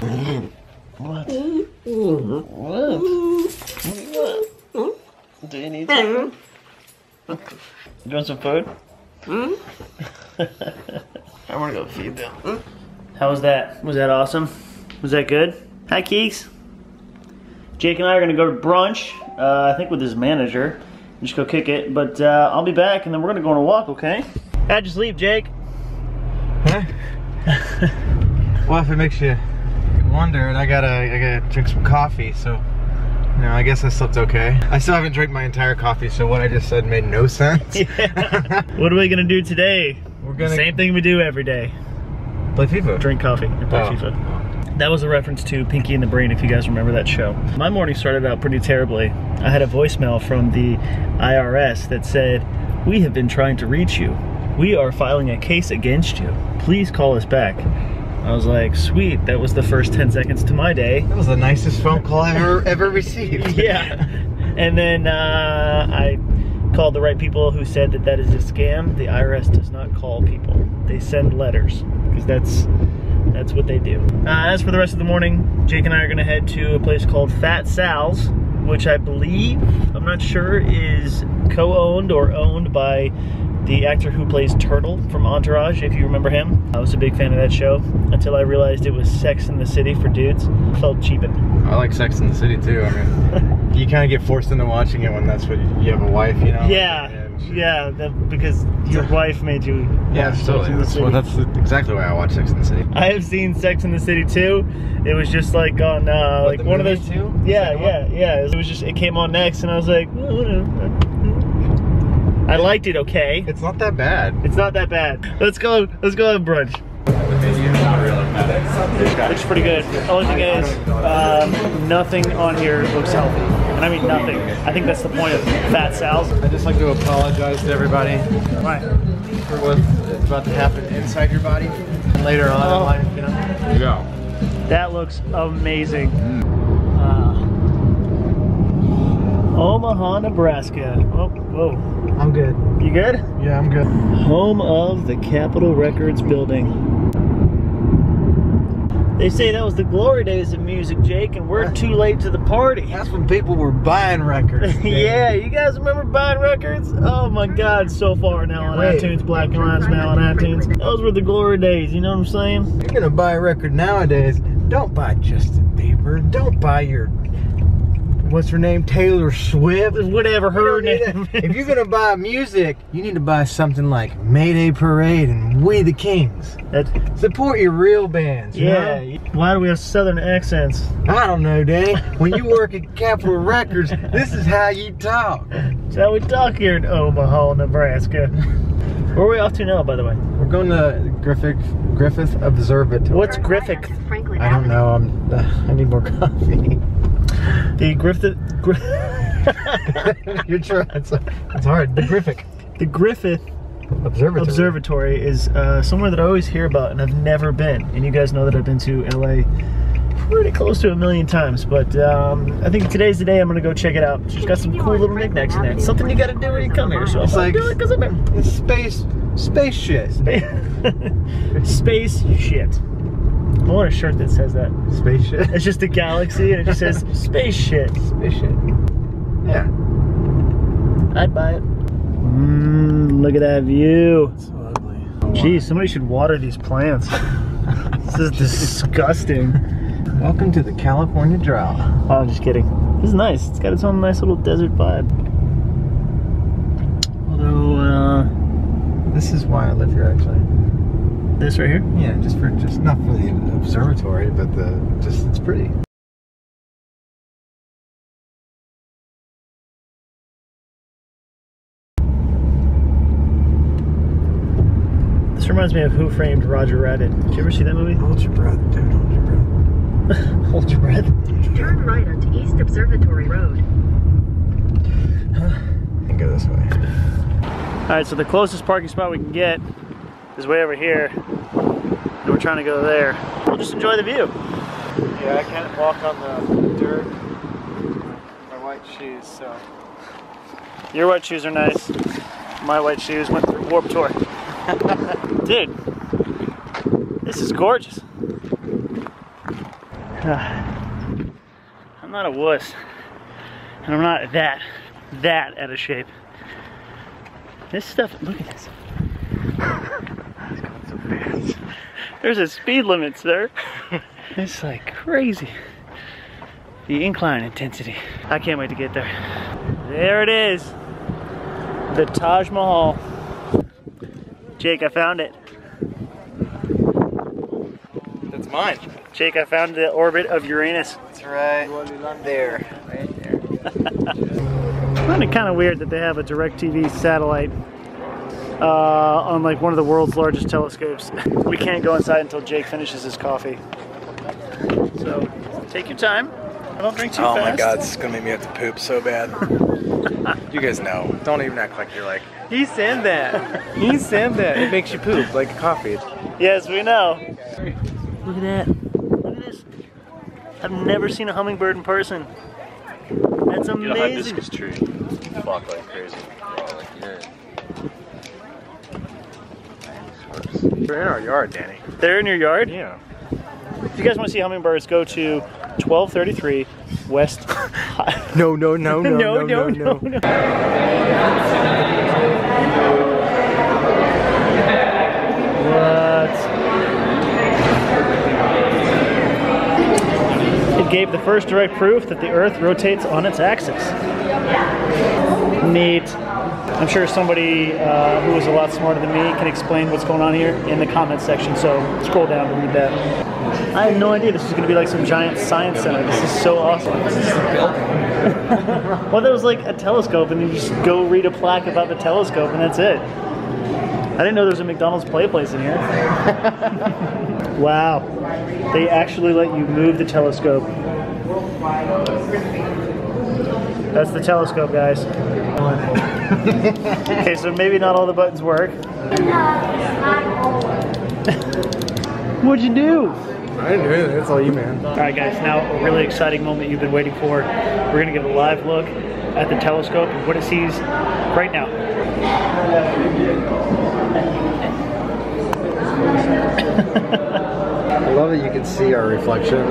What? What? What? Do you need something? You want some food? I'm gonna go feed them. How was that? Was that awesome? Was that good? Hi, Keeks. Jake and I are gonna go to brunch. Uh, I think with his manager. Just go kick it. But uh, I'll be back, and then we're gonna go on a walk. Okay? I just leave, Jake? Huh? well, if it makes you wonder, I gotta, I gotta drink some coffee, so, you know, I guess I slept okay. I still haven't drank my entire coffee, so what I just said made no sense. Yeah. what are we gonna do today? We're gonna Same thing we do every day. play FIFA. Drink coffee and play Oh. FIFA. That was a reference to Pinky and the Brain, if you guys remember that show. My morning started out pretty terribly. I had a voicemail from the IRS that said, We have been trying to reach you. We are filing a case against you. Please call us back. I was like, sweet, that was the first 10 seconds to my day. That was the nicest phone call I've ever, ever received. yeah. And then uh, I called the right people who said that that is a scam. The IRS does not call people; they send letters because that's that's what they do. Uh, as for the rest of the morning, Jake and I are going to head to a place called Fat Sal's, which I believe I'm not sure is co-owned or owned by the actor who plays Turtle from Entourage, if you remember him. I was a big fan of that show until I realized it was Sex in the City for dudes. Felt cheapened. I like Sex in the City too. I mean, you kind of get forced into watching it when that's what you, you have a wife, you know. Yeah, yeah, that, because your wife made you Yeah, totally. That's, well, that's exactly why I watch Sex in the City. I have seen Sex in the City too. It was just like on uh, What, like one of those. too? Yeah, yeah, yeah. It was just it came on next, and I was like, "Oh, whatever." I liked it. Okay, It's not that bad. it's not that bad. Let's go. Let's go have brunch. Looks pretty good. Only thing is, um, nothing on here looks healthy, and I mean nothing. I think that's the point of Fat Sal's. I just like to apologize to everybody Right. for what is about to happen inside your body later on Oh. in life, you know? Go. That looks amazing. Uh, Omaha, Nebraska. Oh, whoa. I'm good. You good? Yeah, I'm good. Home of the Capitol Records building. They say that was the glory days of music, Jake, and we're too late to the party. That's when people were buying records. yeah, you guys remember buying records? Oh my god, so far now on Wait. iTunes, Black and White's now on iTunes. Those were the glory days, you know what I'm saying? You're gonna buy a record nowadays, don't buy Justin Bieber. Don't buy your what's her name? Taylor Swift. Whatever You her name to- if you're gonna buy music, you need to buy something like Mayday Parade and We the Kings. That- Support your real bands. you yeah, know? why do we have southern accents? I don't know, Danny. When you work at Capitol Records, this is how you talk. That's how we talk here in Omaha, Nebraska. Where are we off to now, by the way? We're going to Griffith Griffith Observatory. What's Griffith? Franklin I don't know. I'm. Uh, I need more coffee. The Griffith. Gri- You're trying. It's, it's hard. The Griffith the Griffith Observatory. Observatory is uh, somewhere that I always hear about and I've never been. And you guys know that I've been to LA pretty close to a million times. But um, I think today's the day I'm gonna go check it out. She's got some cool little knickknacks in there. It's something you gotta do when you come here. So I'm It's gonna like- do it because I'm in. It's space. Space shit. Space shit. I want a shirt that says that. Space shit. It's just a galaxy and it just says space shit. Space shit. Yeah. I'd buy it. Mmm, look at that view. So ugly. Geez, somebody should water these plants. this is disgusting. Welcome to the California drought. Oh, I'm just kidding. This is nice. It's got its own nice little desert vibe. Although, uh, This is why I live here, actually. This right here. Yeah, just for just not for the observatory, but the just it's pretty. This reminds me of Who Framed Roger Rabbit. Did you ever see that movie? Hold your breath, dude. Hold your breath. Hold your breath. Turn right onto East Observatory Road. Huh? And go this way. All right, so the closest parking spot we can get is way over here. And we're trying to go there. We'll just enjoy the view. Yeah, I can't walk on the dirt. My white shoes, so. Your white shoes are nice. My white shoes went through Warped Tour. Dude, this is gorgeous. I'm not a wuss. And I'm not that, that out of shape. This stuff, look at this. There's a speed limit, sir. it's like crazy. The incline intensity. I can't wait to get there. There it is. The Taj Mahal. Jake, I found it. That's mine. Jake, I found the orbit of Uranus. It's right there. Right there. I find it kind of weird that they have a DirecTV satellite uh, on like one of the world's largest telescopes. We can't go inside until Jake finishes his coffee. So take your time. I don't drink too Oh fast. my god, it's gonna make me have to poop so bad. you guys know. Don't even act like you're like. He said that. He said that. It makes you poop like coffee. Yes, we know. Look at that. Look at this. I've never seen a hummingbird in person. That's Get a amazing. hibiscus tree. Flock like crazy. We're in our yard, Danny. They're in your yard? Yeah. If you guys want to see hummingbirds, go to 1233 West. No, no, no, no, no, no, no, no. What? It gave the first direct proof that the Earth rotates on its axis. Neat. I'm sure somebody uh, who is a lot smarter than me can explain what's going on here in the comments section, so scroll down to read that. I had no idea this was going to be like some giant science center. This is so awesome. well, there was like a telescope, and you just go read a plaque about the telescope, and that's it. I didn't know there was a McDonald's play place in here. wow. They actually let you move the telescope. That's the telescope, guys. okay, so maybe not all the buttons work. What'd you do? I didn't do anything. That's all you, man. All right, guys, now a really exciting moment you've been waiting for. We're going to get a live look at the telescope and what it sees right now. I love that you can see our reflection.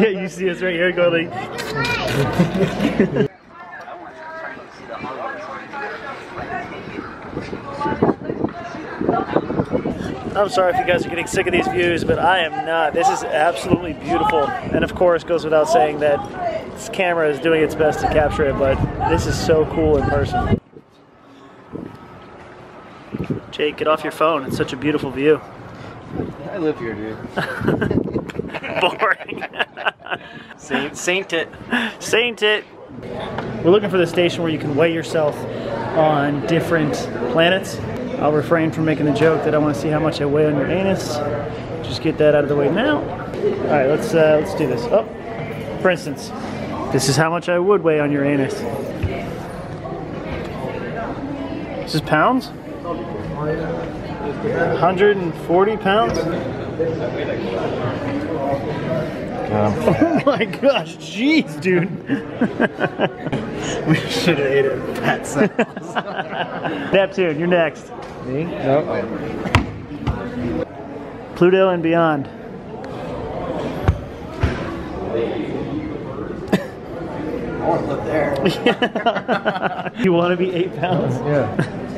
yeah, you see us right here going like. I'm sorry if you guys are getting sick of these views, but I am not. This is absolutely beautiful. And of course, goes without saying that this camera is doing its best to capture it, but this is so cool in person. Jake, get off your phone. It's such a beautiful view. I live here, dude. Boring. Saint, saint it. Saint it. We're looking for the station where you can weigh yourself on different planets. I'll refrain from making the joke that I want to see how much I weigh on your anus. Just get that out of the way now. All right, let's uh, let's do this. Oh, for instance, this is how much I would weigh on your anus. This is pounds. 140 pounds. Um, oh my gosh, jeez, dude. We should have ate it. Fat cells. Neptune, you're next. Me? No. Pluto and beyond. I want to live there. you want to be eight pounds? Yeah.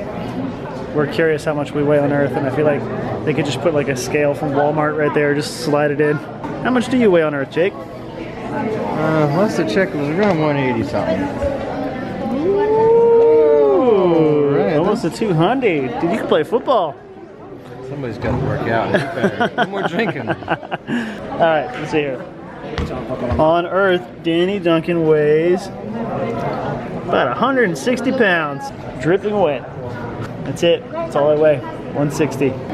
We're curious how much we weigh on Earth, and I feel like they could just put like a scale from Walmart right there, just slide it in. How much do you weigh on Earth, Jake? Uh, last I checked, it was around 180 something. Ooh, right. almost a 200. Dude, you can play football. Somebody's got to work out. No more drinking. All right, let's see here. On Earth, Danny Duncan weighs about 160 pounds, dripping wet. That's it. That's all I weigh. 160.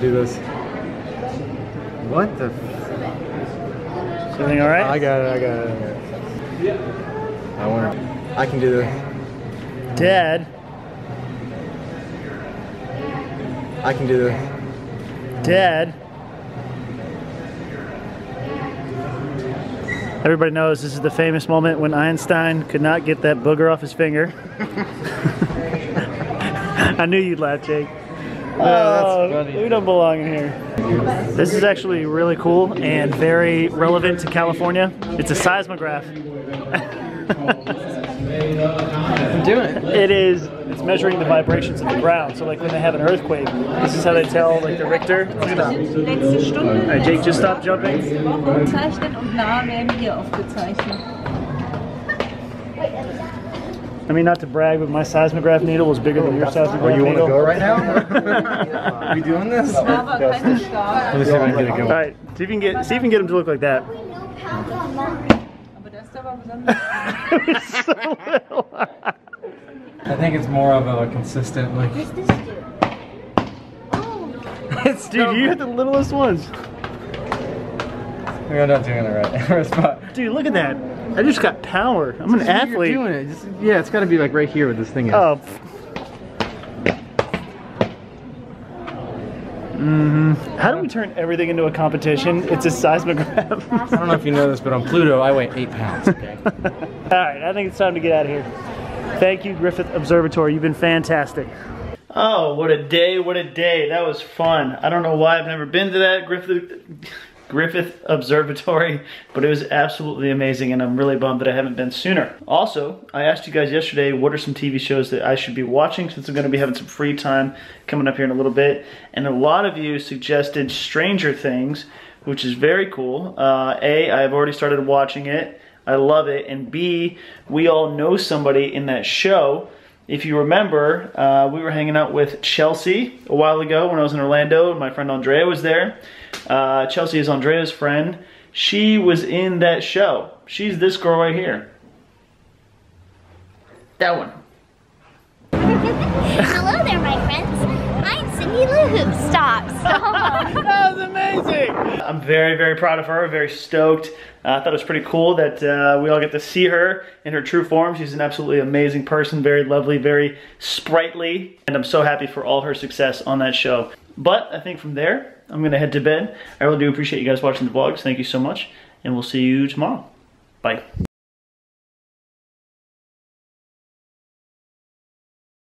do this. What the? Is everything all right? I got it. I got it. It. I want. I can do this. Dad, I can do this. Dad. Everybody knows this is the famous moment when Einstein could not get that booger off his finger. I knew you'd laugh, Jake. Oh, we don't belong in here. This is actually really cool and very relevant to California. It's a seismograph. I'm doing it. It is. It's measuring the vibrations of the ground. So like when they have an earthquake, this is how they tell like the Richter. Look at that. All right, Jake, just stop jumping. aufgezeichnet und nah werden hier aufgezeichnet. I mean, not to brag, but my seismograph needle was bigger than your seismograph needle. Oh, you want to go right now? we doing this? Let Aber me see if I can get it All going. right, see if you can get see if you can get him to look like that. Aber das ist aber besonders. so little. I think it's more of a consistent, like. it's Dude, you have the littlest ones. We're not doing it right. right spot. Dude, look at that. I just got power. I'm an athlete. You're doing it. Just, yeah, it's got to be like right here where this thing is. Oh. Mm hmm How do we turn everything into a competition? It's a seismograph. I don't know if you know this, but on Pluto, I weigh eight pounds. Okay. All right, I think it's time to get out of here. Thank you, Griffith Observatory. You've been fantastic. Oh, what a day, what a day. That was fun. I don't know why I've never been to that Griffith Griffith Observatory, but it was absolutely amazing and I'm really bummed that I haven't been sooner. Also, I asked you guys yesterday what are some TV shows that I should be watching since I'm going to be having some free time coming up here in a little bit. And a lot of you suggested Stranger Things, which is very cool. Uh, a, I've already started watching it. I love it. And B, we all know somebody in that show. If you remember, uh, we were hanging out with Chelsea a while ago when I was in Orlando, and my friend Andrea was there. Uh, Chelsea is Andrea's friend. She was in that show. She's this girl right here. That one. I'm Lou Stop. Stop. That was amazing. I'm very, very proud of her. Very stoked. Uh, I thought it was pretty cool that uh, we all get to see her in her true form. She's an absolutely amazing person, very lovely, very sprightly, and I'm so happy for all her success on that show. But I think from there, I'm gonna head to bed. I really do appreciate you guys watching the vlogs. Thank you so much, and we'll see you tomorrow. Bye.